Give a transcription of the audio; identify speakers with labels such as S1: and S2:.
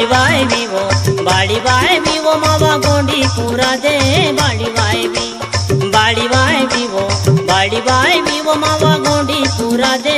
S1: ಬಾಳಿವಾಯ್ ವಿವೋ ಬಾಳಿವಾಯ್ ವಿವೋ ಮಾವ ಗೋಂಡಿ ಪೂರದೆ ಬಾಳಿವಾಯ್ ವಿ ಬಾಳಿವಾಯ್ ವಿವೋ ಬಾಳಿವಾಯ್ ವಿವೋ ಮಾವ ಗೋಂಡಿ ಪೂರದೆ